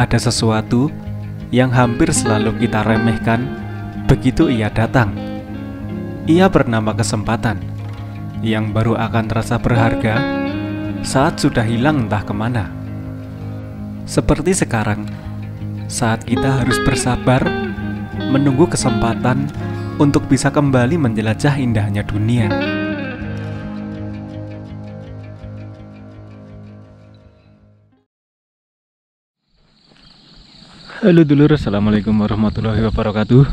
ada sesuatu yang hampir selalu kita remehkan begitu ia datang. Ia bernama kesempatan, yang baru akan terasa berharga saat sudah hilang entah ke mana. Seperti sekarang, saat kita harus bersabar menunggu kesempatan untuk bisa kembali menjelajah indahnya dunia. Halo dulur, Assalamualaikum warahmatullahi wabarakatuh.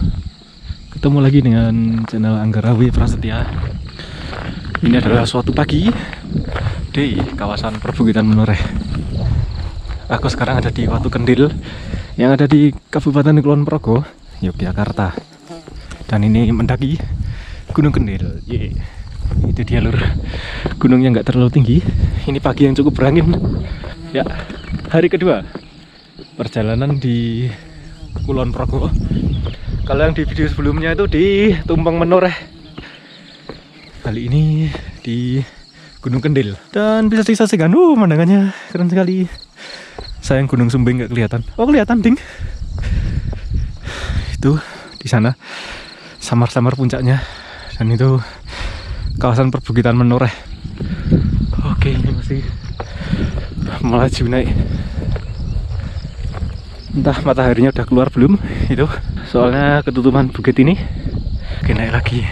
Ketemu lagi dengan channel Anggarawi Prasetya. Ini adalah suatu pagi Di kawasan perbukitan Menoreh. Aku sekarang ada di Watu Kendil Yang ada di Kabupaten Kulon Progo, Yogyakarta. Dan ini mendaki Gunung Kendil. Yeay. Itu dia lur. Yang nggak terlalu tinggi. Ini pagi yang cukup berangin. Ya, hari kedua perjalanan di Kulon Progo. Kalau yang di video sebelumnya itu di Tumpeng Menoreh. Kali ini di Gunung Kendil. Dan bisa disaksikan, uh pemandangannya keren sekali. Sayang Gunung Sumbing nggak kelihatan. Oh kelihatan ding. Itu di sana samar-samar puncaknya dan itu kawasan perbukitan Menoreh. Oke ini masih melaju naik entah mataharinya udah keluar belum itu. Soalnya ketutupan bukit ini oke naik lagi.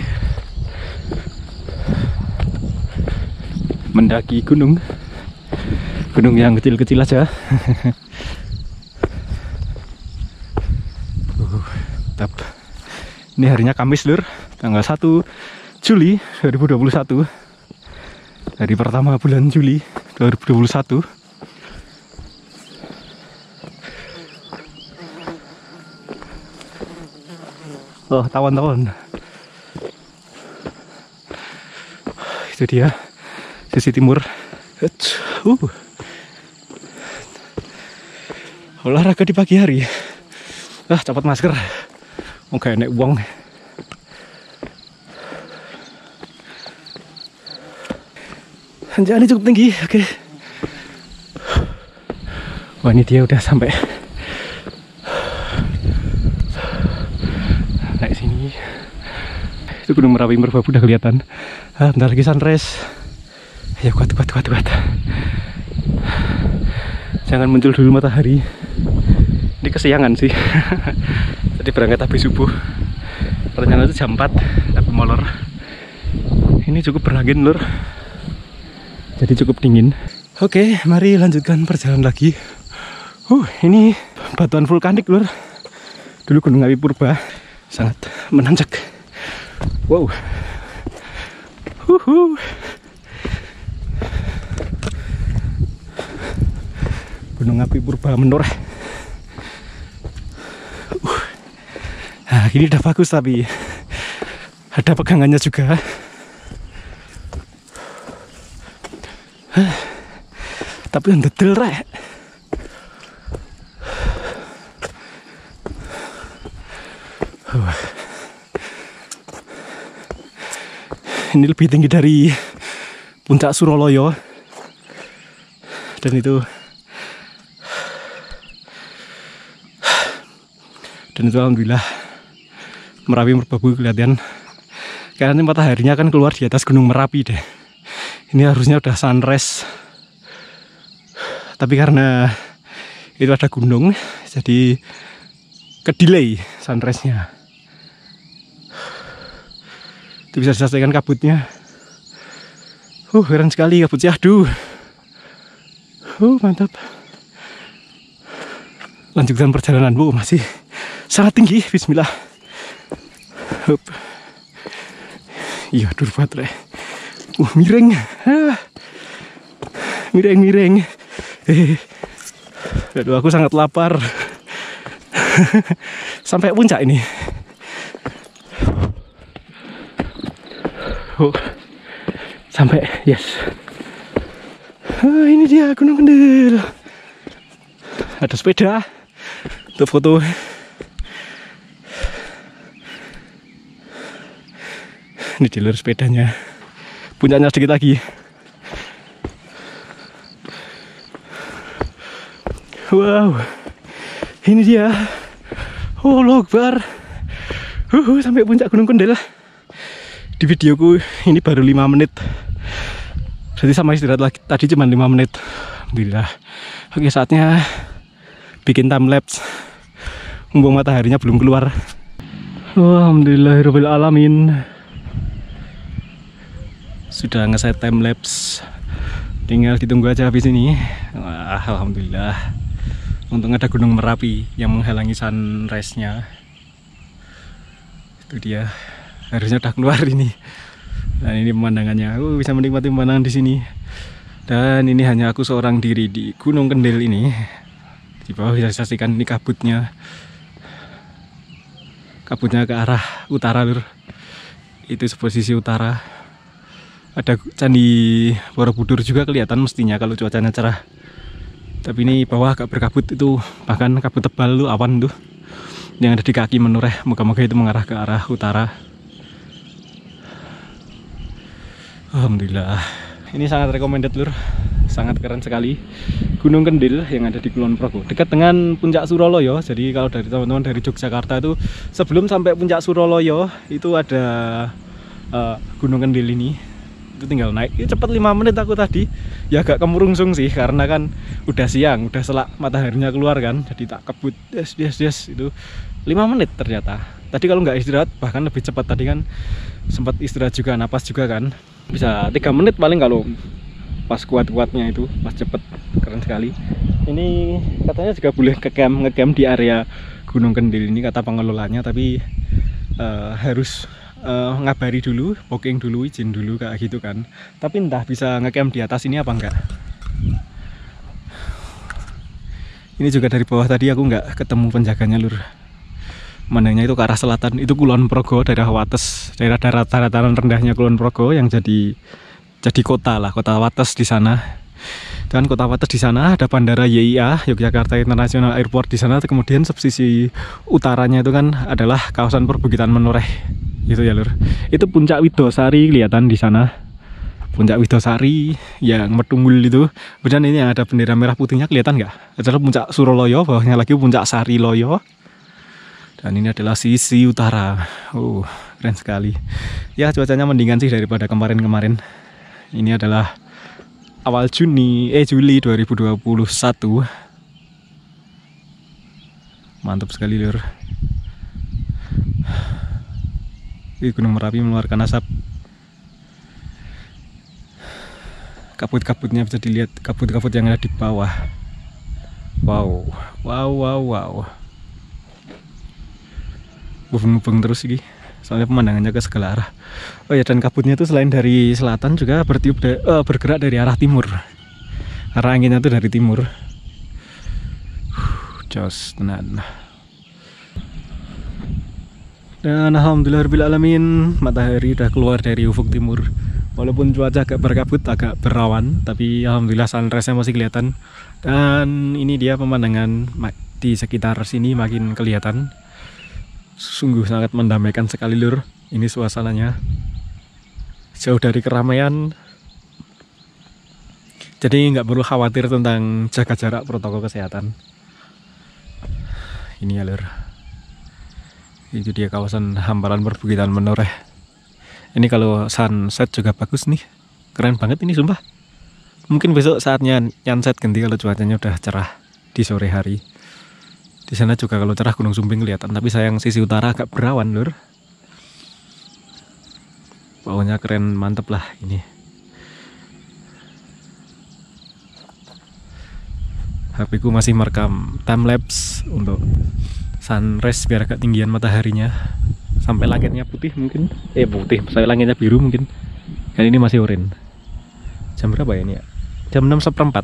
Mendaki gunung. Gunung yang kecil-kecil aja. Uh, ini harinya Kamis lur tanggal 1 Juli 2021 hari pertama bulan Juli 2021 Oh, tawon-tawon. Itu dia sisi timur. Uh. Olahraga di pagi hari. Ah, cepat masker. Mau kayak naik uang. Anjani cukup tinggi, oke. Okay. Wah ini dia udah sampai itu gunung merapi merbabu udah kelihatan. Ah, bentar lagi sunrise. Ya kuat kuat kuat kuat. Jangan muncul dulu matahari. Ini kesiangan sih. Tadi berangkat habis subuh. Rencana itu jam 4 tapi molor. Ini cukup berangin lur. Jadi cukup dingin. Oke mari lanjutkan perjalanan lagi. Uh ini batuan vulkanik lur. Dulu gunung api purba. Sangat menanjak Wow. Huhu. Gunung api purba menoreh. Uh. Nah, ini udah bagus tapi ada pegangannya juga. Huh. Tapi yang detail rek. Uh. Ini lebih tinggi dari puncak Suroloyo. Dan itu dan itu alhamdulillah Merapi Merbabu kelihatan. Karena ini mataharinya kan keluar di atas gunung Merapi deh. Ini harusnya udah sunrise. Tapi karena itu ada gunung jadi kedelay sunrise nya itu bisa diselesaikan kabutnya. Uh keren sekali kabut syahdu uh mantap. Lanjutkan perjalanan bu masih sangat tinggi. Bismillah. Hup. iya dur baterai. Uh miring. Ah. miring miring. Eh. Aduh, aku sangat lapar. Sampai puncak ini oh, sampai yes. Ah, ini dia Gunung Kendil. Ada sepeda. Untuk foto. Ini jalur sepedanya. Puncaknya sedikit lagi. Wow. Ini dia. Oh Akbar uh, sampai puncak Gunung Kendel di videoku ini baru 5 menit. Jadi sama istirahat lagi. Tadi cuma 5 menit. Alhamdulillah. Oke saatnya bikin time lapse. Mumpung mataharinya belum keluar. Oh, Alhamdulillahirrahmanirrahim sudah ngeset time lapse. Tinggal ditunggu aja habis ini. Wah, Alhamdulillah. Untung ada gunung Merapi yang menghalangi sunrise-nya. Itu dia harusnya udah keluar ini. Dan ini pemandangannya. Aku bisa menikmati pemandangan di sini. Dan ini hanya aku seorang diri di Gunung Kendil ini. Di bawah bisa disaksikan ini kabutnya. Kabutnya ke arah utara lur. Itu posisi utara. Ada candi Borobudur juga kelihatan mestinya kalau cuacanya cerah. Tapi ini bawah agak berkabut itu. Bahkan kabut tebal lu awan tuh. Yang ada di kaki menoreh. Moga-moga itu mengarah ke arah utara Alhamdulillah. Ini sangat recommended lur. Sangat keren sekali. Gunung Kendil yang ada di Kulon Progo. Dekat dengan puncak Suroloyo. Jadi kalau dari teman-teman dari Yogyakarta itu sebelum sampai puncak Suroloyo itu ada uh, Gunung Kendil ini. Itu tinggal naik. Ya, cepat 5 menit aku tadi. Ya agak kemurungsung sih karena kan udah siang udah selak mataharinya keluar kan. Jadi tak kebut. Yes yes yes itu. 5 menit ternyata. Tadi kalau nggak istirahat bahkan lebih cepat tadi kan sempat istirahat juga napas juga kan bisa tiga menit paling kalau pas kuat-kuatnya itu pas cepet keren sekali. Ini katanya juga boleh ngecamp ngecamp di area Gunung Kendil ini kata pengelolanya tapi uh, harus uh, ngabari dulu booking dulu izin dulu kayak gitu kan. Tapi entah bisa ngecamp di atas ini apa enggak. Ini juga dari bawah tadi aku nggak ketemu penjaganya lur mananya itu ke arah selatan. Itu Kulon Progo daerah Wates. Daerah dataran rendahnya Kulon Progo yang jadi jadi kota lah kota Wates di sana. Dan kota Wates di sana ada bandara YIA Yogyakarta International Airport di sana. Kemudian subsisi utaranya itu kan adalah kawasan perbukitan Menoreh. Gitu ya lur. Itu puncak Widosari kelihatan di sana. Puncak Widosari yang metunggul itu. Kemudian ini ada bendera merah putihnya kelihatan nggak? Adalah puncak Suroloyo bawahnya lagi puncak Sari Loyo dan ini adalah sisi utara. Uh keren sekali. Ya cuacanya mendingan sih daripada kemarin-kemarin. Ini adalah awal Juni eh Juli 2021 mantap sekali lur. Ini Gunung Merapi mengeluarkan asap. Kabut-kabutnya bisa dilihat kabut-kabut yang ada di bawah. Wow wow wow wow mubeng-mubeng terus sih soalnya pemandangannya ke segala arah. Oh ya dan kabutnya itu selain dari selatan juga bertiup da uh, bergerak dari arah timur. Arah anginnya itu dari timur. Jos tenan. Dan alhamdulillah alamin matahari udah keluar dari ufuk timur. Walaupun cuaca agak berkabut agak berawan tapi alhamdulillah sunrise nya masih kelihatan. Dan ini dia pemandangan di sekitar sini makin kelihatan sungguh sangat mendamaikan sekali lur ini suasananya. Jauh dari keramaian. Jadi nggak perlu khawatir tentang jaga jarak protokol kesehatan. Ini ya lur. Itu dia kawasan hamparan perbukitan menoreh ini kalau sunset juga bagus nih. Keren banget ini sumpah. Mungkin besok saatnya nyanset ganti kalau cuacanya udah cerah di sore hari di sana juga kalau cerah Gunung Sumbing kelihatan, tapi sayang sisi utara agak berawan, Lur. Baunya keren, mantep lah ini. HP ku masih merekam time lapse untuk sunrise biar agak tinggian mataharinya. Sampai langitnya putih mungkin. Eh putih sampai langitnya biru mungkin. Dan ini masih oranye jam berapa ya ini ya? Jam 6 seperempat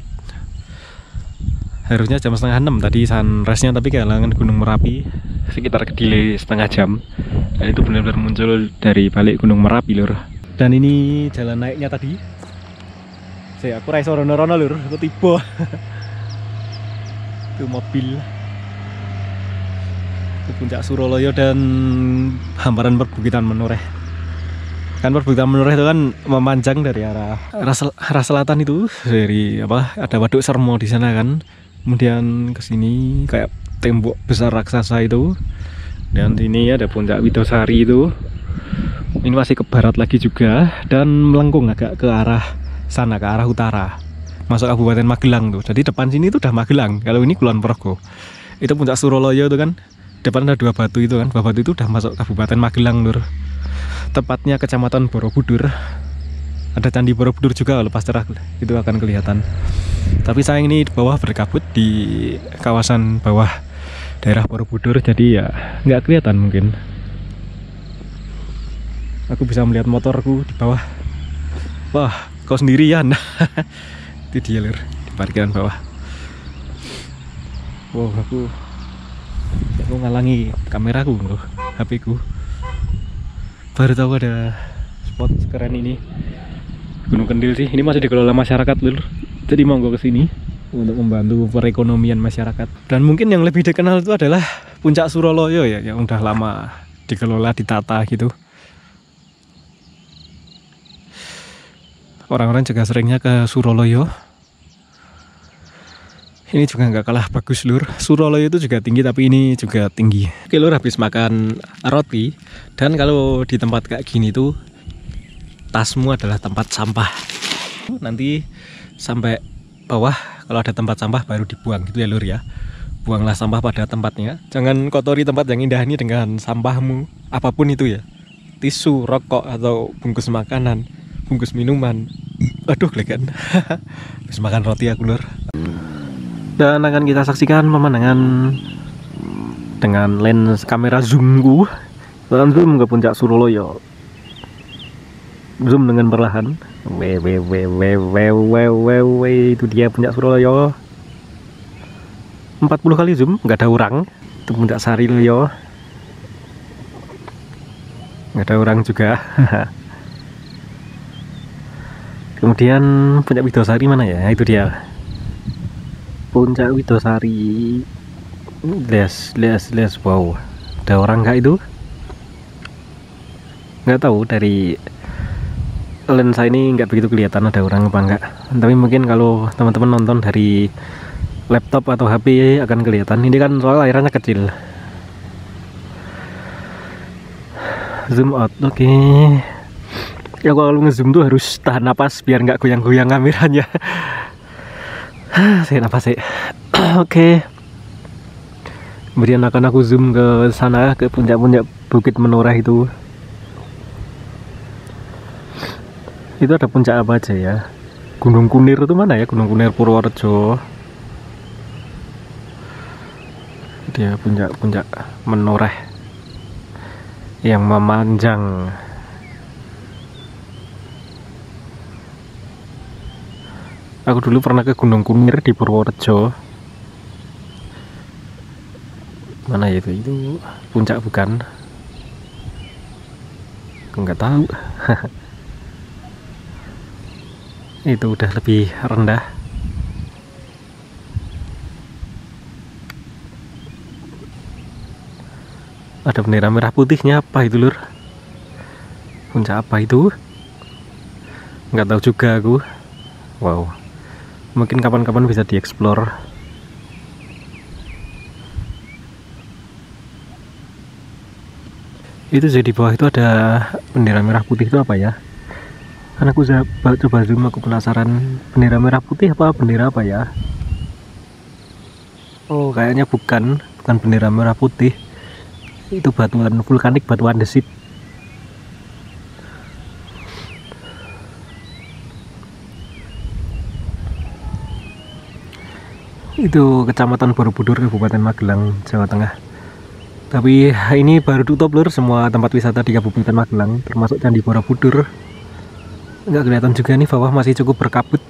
harusnya jam setengah enam tadi sunrise-nya tapi kehalangan Gunung Merapi sekitar delay setengah jam. Dan itu benar-benar muncul dari balik Gunung Merapi lur. Dan ini jalan naiknya tadi. Saya aku raiso rono-rono lur. Aku tiba. Itu mobil. Ke puncak Suroloyo dan hamparan perbukitan Menoreh. Kan perbukitan Menoreh itu kan memanjang dari arah arah, selatan itu dari apa ada waduk Sermo di sana kan kemudian ke sini kayak tembok besar raksasa itu. Dan sini ada puncak Widosari itu. Ini masih ke barat lagi juga dan melengkung agak ke arah sana ke arah utara. Masuk Kabupaten Magelang tuh. Jadi depan sini itu udah Magelang. Kalau ini Kulon Progo. Itu puncak Suroloyo itu kan. Depan ada dua batu itu kan. Dua batu itu udah masuk Kabupaten Magelang Nur. Tepatnya Kecamatan Borobudur ada Candi Borobudur juga lepas cerah itu akan kelihatan. Tapi sayang ini di bawah berkabut di kawasan bawah daerah Borobudur jadi ya nggak kelihatan mungkin. Aku bisa melihat motorku di bawah. Wah kau sendirian? Itu dia lur di parkiran bawah. Wow aku aku ngalangi kameraku loh HP baru tahu ada spot keren ini Gunung Kendil sih. Ini masih dikelola masyarakat lur. Jadi monggo ke sini. Untuk membantu perekonomian masyarakat. Dan mungkin yang lebih dikenal itu adalah puncak Suroloyo ya yang udah lama dikelola ditata gitu. Orang-orang juga seringnya ke Suroloyo. Ini juga nggak kalah bagus lur. Suroloyo itu juga tinggi tapi ini juga tinggi. Oke lur habis makan roti dan kalau di tempat kayak gini tuh tasmu adalah tempat sampah. Nanti sampai bawah kalau ada tempat sampah baru dibuang gitu ya lur ya. Buanglah sampah pada tempatnya. Jangan kotori tempat yang indah ini dengan sampahmu apa pun itu ya. Tisu rokok atau bungkus makanan bungkus minuman. Aduh legan habis makan roti aku lur. Dan akan kita saksikan pemandangan dengan lens kamera zoomku. Dan zoom ke puncak Suroloyo zoom dengan perlahan. Wewewewewewewe itu dia puncak Suroloyo 40 kali zoom nggak ada orang. Itu puncak Sari Loyo nggak ada orang juga. Kemudian puncak Widosari mana ya? Itu dia. Puncak Widosari. Les les les wow. Ada orang nggak itu? Nggak tahu dari lensa ini nggak begitu kelihatan ada orang apa enggak tapi mungkin kalau teman-teman nonton dari laptop atau HP akan kelihatan. Ini kan soal airnya kecil. Zoom out oke. Okay ya kalau ngezoom tuh harus tahan napas biar nggak goyang-goyang kameranya. Saya napas sih oke. Kemudian akan aku zoom ke sana ke puncak-puncak bukit menoreh itu itu ada puncak apa aja ya? Gunung Kunir itu mana ya? Gunung Kunir Purworejo. Dia puncak-puncak menoreh yang memanjang. Aku dulu pernah ke Gunung Kunir di Purworejo. Mana ya itu? Itu puncak bukan? Nggak tahu itu udah lebih rendah. Ada bendera merah putihnya apa itu lur? Puncak apa itu? Nggak tahu juga aku. Wow. Mungkin kapan-kapan bisa dieksplor. Itu jadi di bawah itu ada bendera merah putih itu apa ya karena aku coba, zoom aku penasaran bendera merah putih apa bendera apa ya? Oh kayaknya bukan bukan bendera merah putih. Itu batuan vulkanik batuan desit. Itu kecamatan Borobudur Kabupaten Magelang Jawa Tengah. Tapi ini baru tutup lur. Semua tempat wisata di Kabupaten Magelang termasuk Candi Borobudur nggak kelihatan juga nih bawah masih cukup berkabut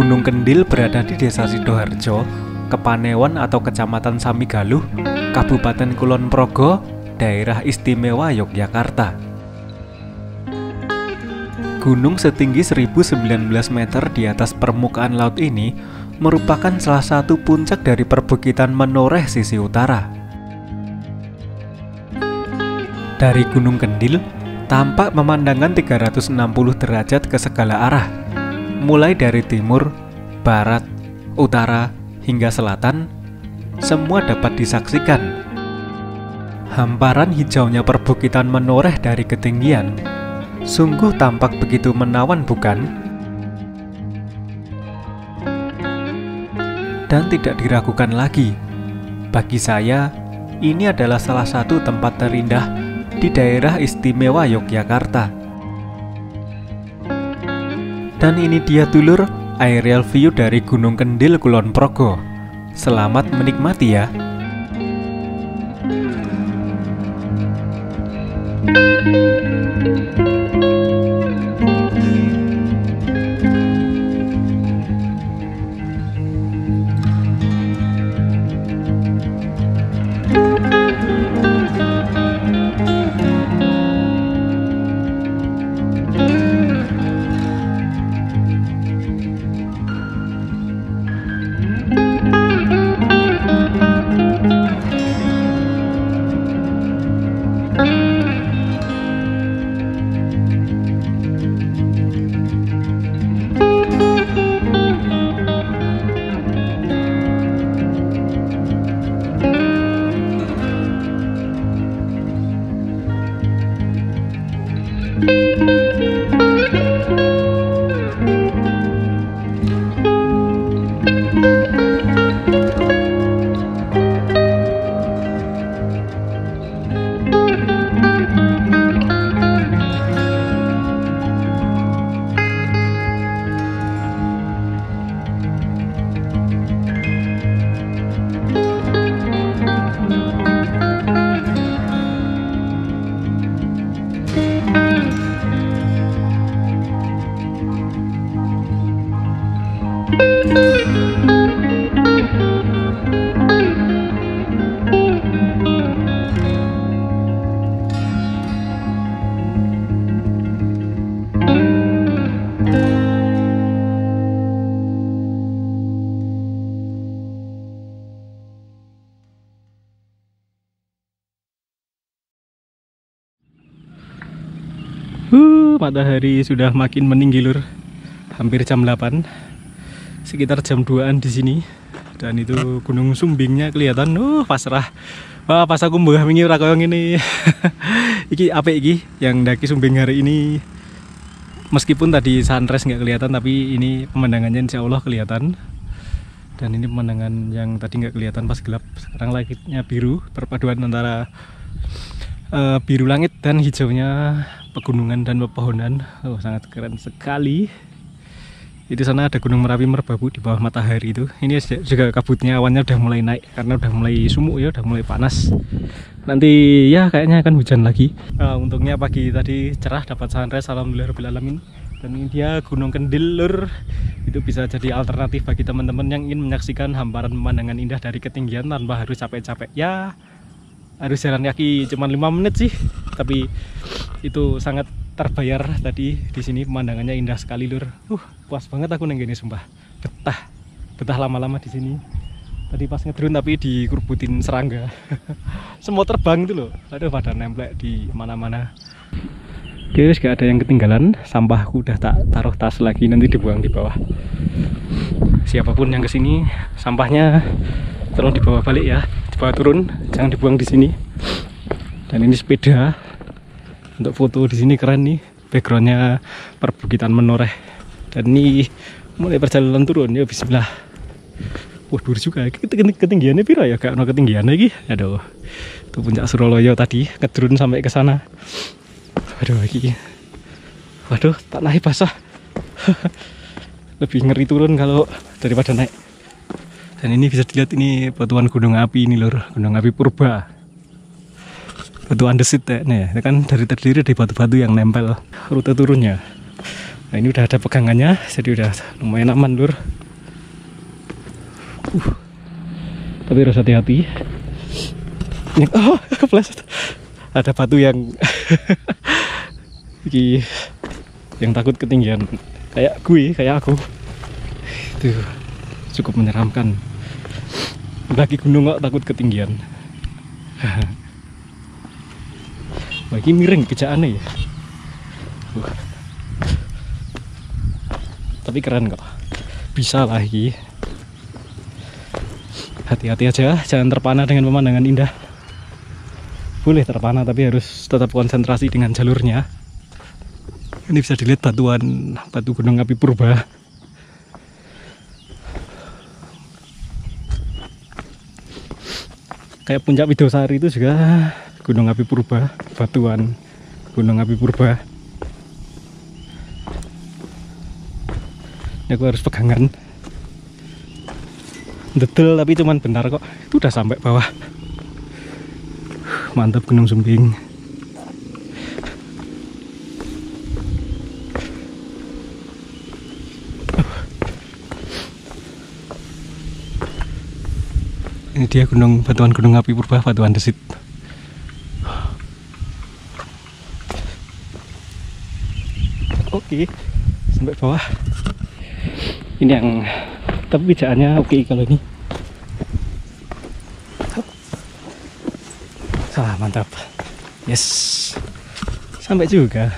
Gunung Kendil berada di Desa Sidoarjo, Kepanewan atau Kecamatan Samigaluh, Kabupaten Kulon Progo, Daerah Istimewa Yogyakarta. Gunung setinggi 1019 meter di atas permukaan laut ini merupakan salah satu puncak dari perbukitan Menoreh sisi utara. Dari Gunung Kendil, tampak pemandangan 360 derajat ke segala arah, mulai dari timur, barat, utara, hingga selatan, semua dapat disaksikan. Hamparan hijaunya perbukitan menoreh dari ketinggian, sungguh tampak begitu menawan bukan? Dan tidak diragukan lagi, bagi saya, ini adalah salah satu tempat terindah di daerah istimewa Yogyakarta. Dan ini dia dulur aerial view dari Gunung Kendil Kulon Progo. Selamat menikmati ya. Uh, matahari sudah makin meninggi lur. Hampir jam 8. Sekitar jam 2-an di sini. Dan itu Gunung Sumbingnya kelihatan. Uh, pasrah. Wah, pas aku mbah wingi ora koyo ngene. iki apik iki yang daki Sumbing hari ini. Meskipun tadi sunrise nggak kelihatan tapi ini pemandangannya insya Allah kelihatan. Dan ini pemandangan yang tadi nggak kelihatan pas gelap. Sekarang langitnya biru, perpaduan antara uh, biru langit dan hijaunya pegunungan dan pepohonan. Oh sangat keren sekali. Di sana ada Gunung Merapi Merbabu di bawah matahari itu. Ini juga kabutnya awannya udah mulai naik karena udah mulai sumuk ya udah mulai panas. Nanti ya kayaknya akan hujan lagi. Uh, untungnya pagi tadi cerah dapat sunrise alhamdulillah alamin dan ini dia Gunung Kendil lur. Itu bisa jadi alternatif bagi teman-teman yang ingin menyaksikan hamparan pemandangan indah dari ketinggian tanpa harus capek-capek. Ya harus jalan kaki cuma lima menit sih tapi itu sangat terbayar tadi di sini pemandangannya indah sekali lur. Uh, puas banget aku neng gini sumpah. Betah. Betah lama-lama di sini. Tadi pas ngedrone tapi dikurbutin serangga. Semua terbang itu loh. Aduh pada nemplek di mana-mana. Oke, guys, gak ada yang ketinggalan. Sampahku udah tak taruh tas lagi nanti dibuang di bawah. Siapa pun yang ke sini, sampahnya tolong dibawa balik ya, dibawa turun, jangan dibuang di sini. Dan ini sepeda. Untuk foto di sini keren nih backgroundnya perbukitan menoreh. Dan ini mulai perjalanan turun ya bismillah. Wah dur juga. Ketinggiannya pira ya? Gak no ketinggian lagi. Aduh itu puncak Suraloyo tadi ngedrun sampai ke sana. Aduh lagi waduh tak naik basah. Lebih ngeri turun kalau daripada naik dan ini bisa dilihat ini batuan gunung api ini lor gunung api purba batu andesit ya nih kan dari terdiri dari batu-batu yang nempel rute turunnya nah ini udah ada pegangannya jadi udah lumayan aman lur uh, tapi harus hati-hati oh, kepleset. Ada batu yang yang takut ketinggian kayak gue, kayak aku. Itu cukup menyeramkan. Bagi gunung kok takut ketinggian. Bagi miring kejaane ya. Uh. Tapi keren kok. Bisa lah iki. Hati-hati aja, jangan terpana dengan pemandangan indah boleh terpana tapi harus tetap konsentrasi dengan jalurnya ini bisa dilihat batuan batu gunung api purba kayak puncak Widosari itu juga gunung api purba batuan gunung api purba. Ini aku harus pegangan. Detail tapi cuman bentar kok. Itu udah sampai bawah. Mantap Gunung Sumbing dia gunung batuan gunung api purba batuan desit. Oke sampai bawah. Ini yang tapi pijakannya oke kalau ini. Ah mantap. Yes. Sampai juga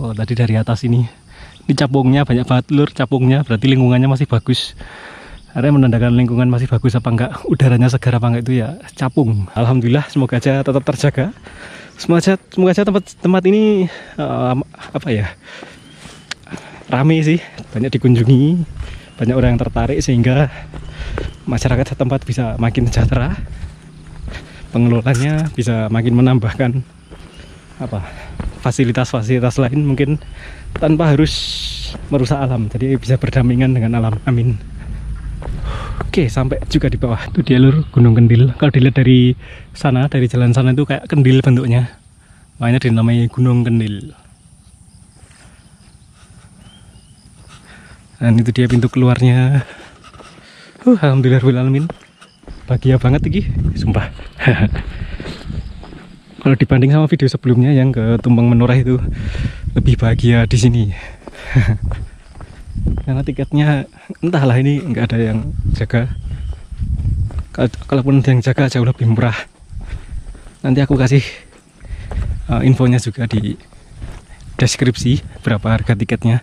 Oh tadi dari atas ini. Ini capungnya banyak banget lur capungnya. Berarti lingkungannya masih bagus. Ada menandakan lingkungan masih bagus apa enggak Udaranya segar apa enggak itu ya capung. Alhamdulillah semoga aja tetap terjaga. Semoga aja semoga aja tempat tempat ini uh, apa ya rame sih. Banyak dikunjungi banyak orang yang tertarik sehingga masyarakat setempat bisa makin sejahtera. Pengelolanya bisa makin menambahkan apa fasilitas-fasilitas lain mungkin tanpa harus merusak alam jadi bisa berdampingan dengan alam amin Oke, sampai juga di bawah. Itu dia lur Gunung Kendil. Kalau dilihat dari sana, dari jalan sana itu kayak kendil bentuknya. Makanya dinamai Gunung Kendil. Dan itu dia pintu keluarnya. Uh, alhamdulillah alamin. Bahagia banget iki, sumpah. Kalau dibanding sama video sebelumnya yang ke Tumpeng Menoreh itu lebih bahagia di sini. karena tiketnya entahlah ini nggak ada yang jaga. Kalaupun ada yang jaga jauh lebih murah. Nanti aku kasih uh, infonya juga di deskripsi berapa harga tiketnya.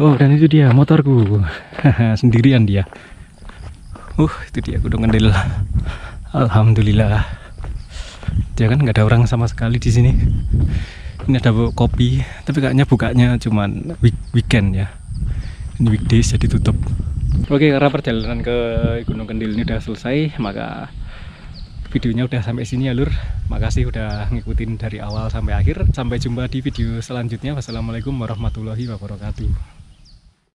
Oh dan itu dia motorku. Sendirian dia. Uh itu dia gunung kendil alhamdulillah. Dia kan nggak ada orang sama sekali di sini. Ini ada kopi tapi kayaknya bukanya cuman week weekend ya. Ini weekdays jadi tutup. Oke karena perjalanan ke Gunung Kendil ini udah selesai maka videonya udah sampai sini ya lur. Makasih udah ngikutin dari awal sampai akhir. Sampai jumpa di video selanjutnya. Wassalamualaikum warahmatullahi wabarakatuh